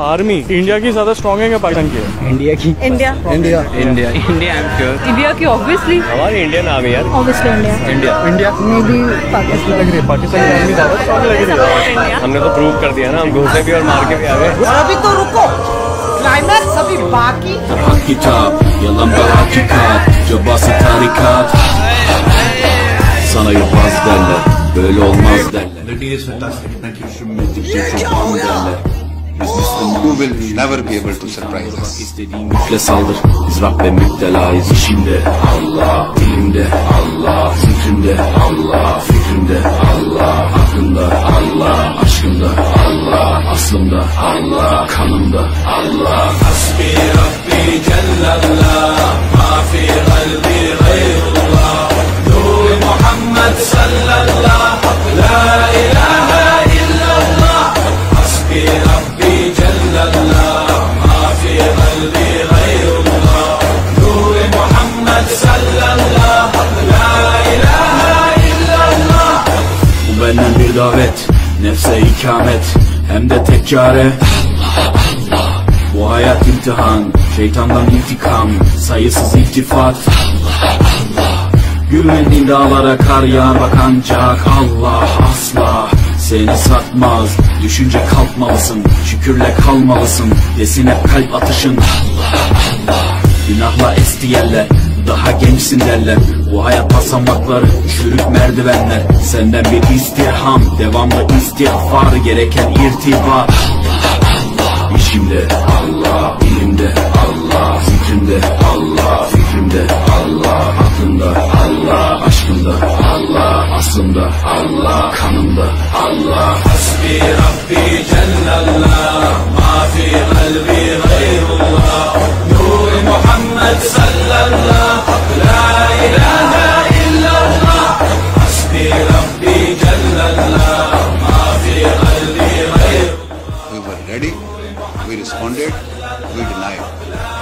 Army India की ज़्यादा स्ट्रॉन्ग है क्या पाकिस्तान की? है इंडिया की। India. India. India. India I am sure India की ऑब्वियसली हमारी इंडियन आर्मी यार। Obviously India. India. India. Maybe Pakistan. लग रही है पाकिस्तान की आर्मी ज़्यादा स्ट्रॉन्ग लग रही है। हमने तो प्रूव कर दिया ना हम घुसे भी और मार के भी आ गए। अभी तो रुको। क्लाइमैक्स अभी बाकी। kitap, yalan ve hakikat Cabası tarikat Sana yapmaz derler Böyle olmaz derler The day is fantastic. Thank you. Düşünmedikçe çok an derler You will never be able to surprise us. İstediğin saldır. Biz Rabbe müptelayız işimde Allah Dilimde Allah Zikrimde. Allah Fikrimde. Allah Aklımda. Allah Aşkımda. Allah Aslımda. Allah Kanımda. Allah Hasbi Rabbi Cellallah Ma bir davet Nefse ikamet Hem de tek çare bu hayat imtihan, şeytandan intikam, sayısız iltifat. Gülmediğin dağlara kar yağar bak ancak Allah asla seni satmaz. Düşünce kalkmalısın, şükürle kalmalısın, desin hep kalp atışın. Günahla esti yerler, daha gençsin derler. Bu hayat basamakları, çürük merdivenler. Senden bir istirham, devamlı istiğfar, gereken irtibat. İşimde Allah, ilimde Allah, zikrimde Allah, fikrimde Allah, aklımda Allah, aşkımda Allah, aslımda Allah, kanımda Allah. Hasbi Rabbi Cellallah, ma fi kalbi gayrullah, Nur Muhammed sallallahu, We were ready, we responded, we denied.